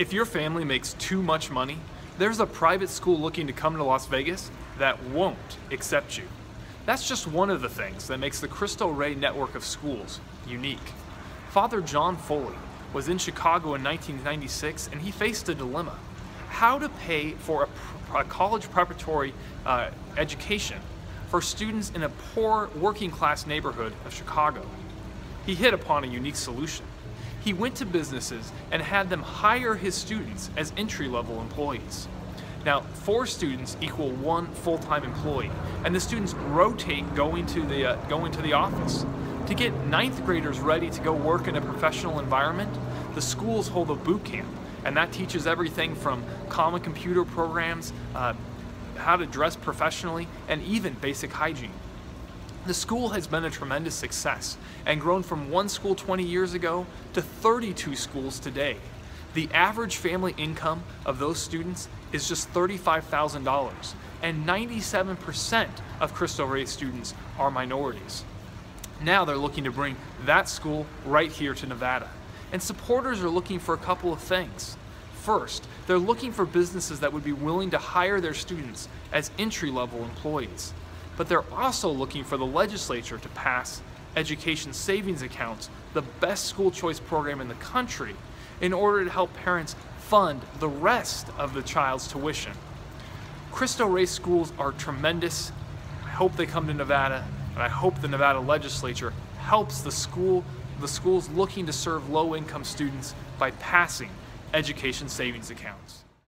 If your family makes too much money, there's a private school looking to come to Las Vegas that won't accept you. That's just one of the things that makes the Cristo Rey network of schools unique. Father John Foley was in Chicago in 1996 and he faced a dilemma how to pay for a, a college preparatory uh, education for students in a poor working class neighborhood of Chicago. He hit upon a unique solution. He went to businesses and had them hire his students as entry level employees. Now, four students equal one full-time employee, and the students rotate going to the uh, going to the office. To get ninth graders ready to go work in a professional environment, the schools hold a boot camp, and that teaches everything from common computer programs, uh, how to dress professionally, and even basic hygiene. The school has been a tremendous success and grown from one school 20 years ago to 32 schools today. The average family income of those students is just $35,000, and 97% of Cristo Rey students are minorities. Now they're looking to bring that school right here to Nevada. And supporters are looking for a couple of things. First, they're looking for businesses that would be willing to hire their students as entry level employees. But they're also looking for the legislature to pass education savings accounts, the best school choice program in the country, in order to help parents fund the rest of the child's tuition. Cristo Rey schools are tremendous. I hope they come to Nevada, and I hope the Nevada legislature helps the school, the schools looking to serve low-income students by passing education savings accounts.